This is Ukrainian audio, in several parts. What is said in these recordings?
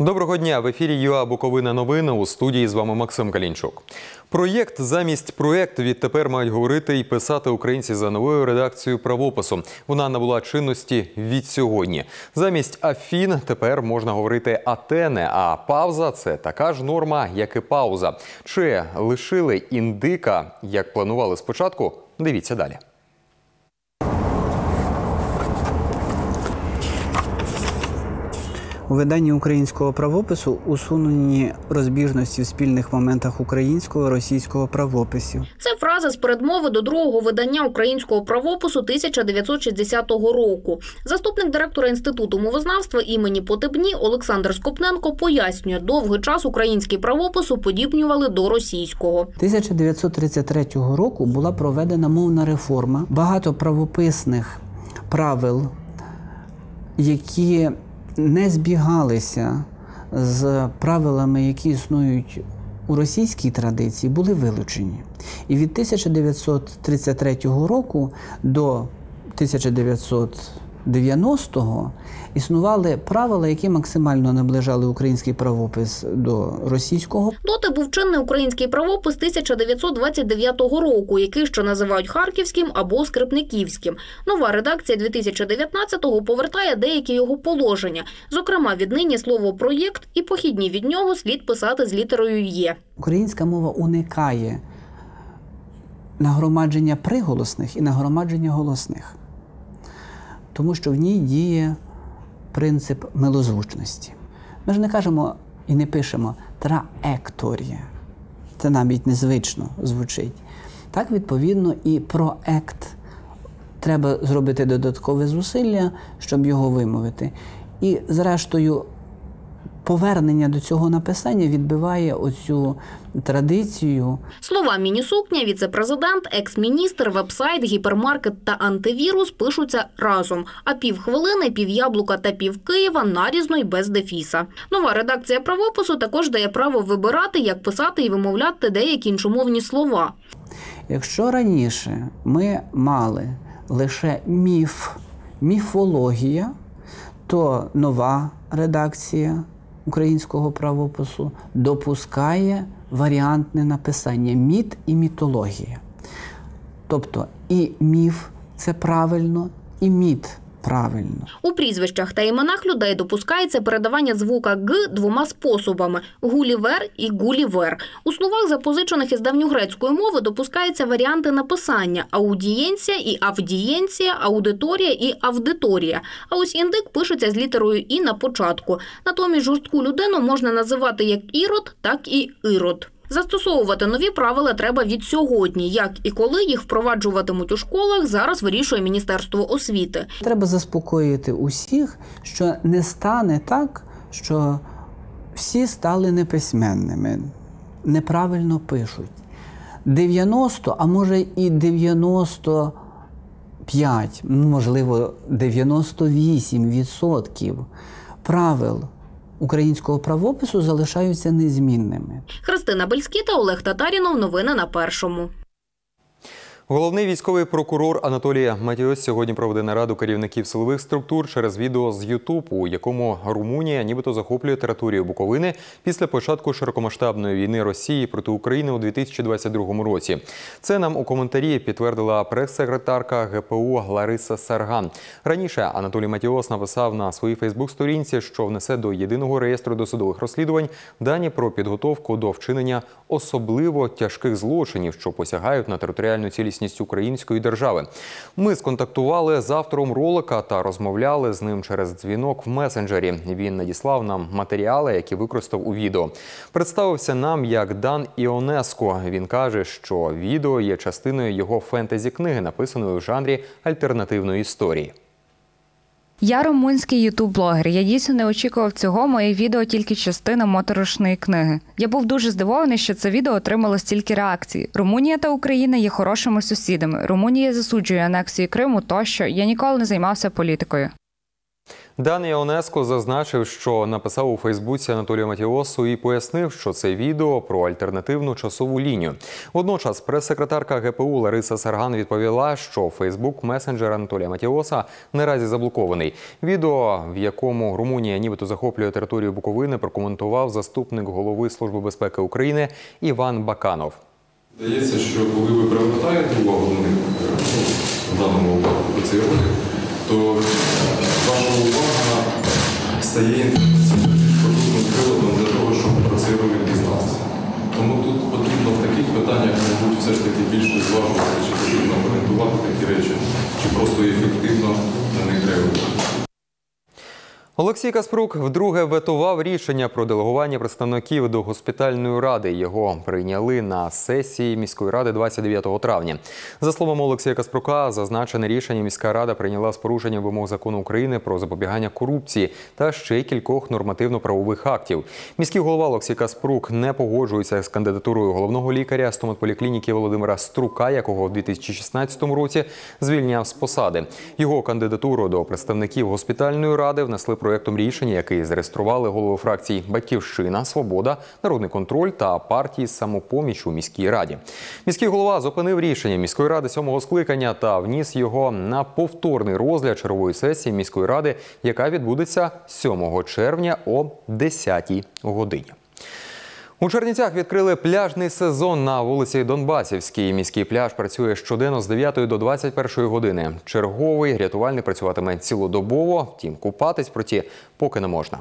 Доброго дня в ефірі ЮА Буковина новини у студії з вами Максим Калінчук. Проєкт замість проєкту відтепер мають говорити і писати українці за новою редакцією правопису. Вона набула чинності від сьогодні. Замість Афін тепер можна говорити Атене. А пауза це така ж норма, як і пауза. Чи лишили індика, як планували спочатку? Дивіться далі. У виданні українського правопису усунені розбіжності в спільних моментах українського російського правописів. Це фраза з передмови до другого видання українського правопису 1960 року. Заступник директора інституту мовознавства імені Потебні Олександр Скопненко пояснює, довгий час український правопис уподібнювали до російського. 1933 року була проведена мовна реформа. Багато правописних правил, які не збігалися з правилами, які існують у російській традиції, були вилучені. І від 1933 року до 1990-го існували правила, які максимально наближали український правопис до російського. Доти був чинний український правопис 1929 року, який ще називають Харківським або Скрипниківським. Нова редакція 2019-го повертає деякі його положення. Зокрема, віднині слово проєкт і похідні від нього слід писати з літерою Є. Українська мова уникає нагромадження приголосних і нагромадження голосних, тому що в ній діє принцип милозвучності. Ми ж не кажемо і не пишемо траекторія. Це навіть незвично звучить. Так, відповідно, і проект треба зробити додаткове зусилля, щоб його вимовити. І, зрештою, повернення до цього написання відбиває оцю традицію Слова міні-сукня, віце-президент, екс-міністр, вебсайт, гіпермаркет та антивірус пишуться разом. А півхвилини, пів'яблука та пів Києва нарізно й без дефіса. Нова редакція правопису також дає право вибирати, як писати і вимовляти деякі іншомовні слова. Якщо раніше ми мали лише міф, міфологія, то нова редакція українського правопису допускає варіантне написання міт і мітологія. Тобто і міф це правильно, і міт правильно. У прізвищах та іменах людей допускається передавання звука г двома способами: гулівер і гулівер. У словах, запозичених із давньогрецької мови, допускаються варіанти написання: аудієнція і авдієнція, аудиторія і авдиторія. А ось індик пишеться з літерою і на початку. Натомість жорстку людину можна називати як ірод, так і ірод. Застосовувати нові правила треба від сьогодні. Як і коли їх впроваджуватимуть у школах, зараз вирішує Міністерство освіти. Треба заспокоїти усіх, що не стане так, що всі стали неписьменними, неправильно пишуть. 90, а може і 95, ну, можливо, 98% правил українського правопису залишаються незмінними. Христина Бельськіта, Олег Татарінов. Новини на першому. Головний військовий прокурор Анатолій Матіос сьогодні проведе нараду керівників силових структур через відео з Ютуб, у якому Румунія нібито захоплює територію Буковини після початку широкомасштабної війни Росії проти України у 2022 році. Це нам у коментарі підтвердила прес-секретарка ГПУ Лариса Сарган. Раніше Анатолій Матіос написав на своїй Фейсбук-сторінці, що внесе до єдиного реєстру досудових розслідувань дані про підготовку до вчинення особливо тяжких злочинів, що посягають на територіальну цілісність української держави. Ми сконтактували з автором ролика та розмовляли з ним через дзвінок в месенджері. Він надіслав нам матеріали, які використав у відео. Представився нам як Дан Іонеско. Він каже, що відео є частиною його фентезі книги, написаної в жанрі альтернативної історії. Я румунський ютуб-блогер. Я дійсно не очікував цього. Моє відео тільки частина моторошної книги. Я був дуже здивований, що це відео отримало стільки реакцій. Румунія та Україна є хорошими сусідами. Румунія засуджує анексію Криму. Тощо я ніколи не займався політикою. Дан Іонеско зазначив, що написав у Фейсбуці Анатолію Матіосу і пояснив, що це відео про альтернативну часову лінію. Водночас прес-секретарка ГПУ Лариса Сарган відповіла, що Фейсбук месенджер Анатолія Матіоса наразі заблокований. Відео, в якому Румунія нібито захоплює територію Буковини, прокоментував заступник голови Служби безпеки України Іван Баканов. Здається, що коли ви привертаєте увагу на е, даному випадку цей то ваша увага стає інформаційним продуктом приладом для того, щоб про цей ролик дізнатися. Тому тут потрібно в таких питаннях, мабуть, все ж таки більше зважувати, чи потрібно орієнтувати такі речі, чи просто ефективно на них реагувати. Олексій Каспрук вдруге ветував рішення про делегування представників до госпітальної ради. Його прийняли на сесії міської ради 29 травня. За словами Олексія Каспрука, зазначене рішення міська рада прийняла з порушенням вимог закону України про запобігання корупції та ще кількох нормативно-правових актів. Міський голова Олексій Каспрук не погоджується з кандидатурою головного лікаря стоматполіклініки Володимира Струка, якого в 2016 році звільняв з посади. Його кандидатуру до представників госпітальної ради внесли проєктом рішення, який зареєстрували голови фракцій Батьківщина, Свобода, Народний контроль та партії самопоміч у міській раді. Міський голова зупинив рішення міської ради сьомого скликання та вніс його на повторний розгляд чергової сесії міської ради, яка відбудеться 7 червня о 10 годині. У Чернівцях відкрили пляжний сезон на вулиці Донбасівській. Міський пляж працює щоденно з 9 до 21 години. Черговий рятувальник працюватиме цілодобово, втім купатись проті поки не можна.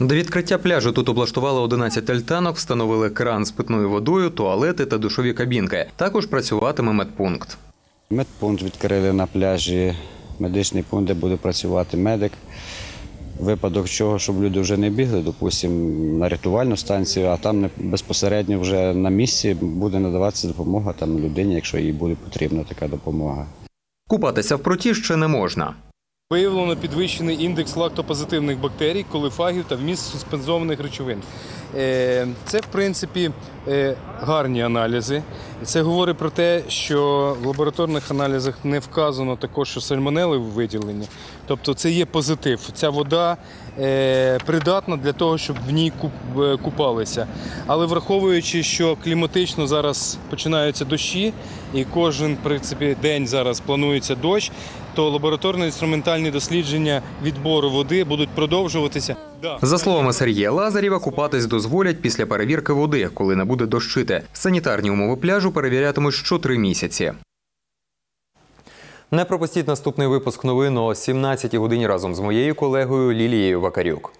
До відкриття пляжу тут облаштували 11 альтанок, встановили кран з питною водою, туалети та душові кабінки. Також працюватиме медпункт. Медпункт відкрили на пляжі, медичний пункт, де буде працювати медик. Випадок чого, щоб люди вже не бігли, допустимо, на рятувальну станцію, а там безпосередньо вже на місці буде надаватися допомога там людині, якщо їй буде потрібна така допомога. Купатися в проті ще не можна. Виявлено підвищений індекс лактопозитивних бактерій, колифагів та вміст суспензованих речовин. Е, Це, в принципі, е, гарні аналізи. Це говорить про те, що в лабораторних аналізах не вказано також, що сальмонели виділені. Тобто це є позитив. Ця вода е, придатна для того, щоб в ній е, купалися. Але враховуючи, що кліматично зараз починаються дощі, і кожен в принципі, день зараз планується дощ, то лабораторно-інструментальні дослідження відбору води будуть продовжуватися. За словами Сергія Лазарєва, купатись дозволять після перевірки води, коли не буде дощити. Санітарні умови пляжу перевірятимуть що три місяці. Не пропустіть наступний випуск новин о 17 годині разом з моєю колегою Лілією Вакарюк.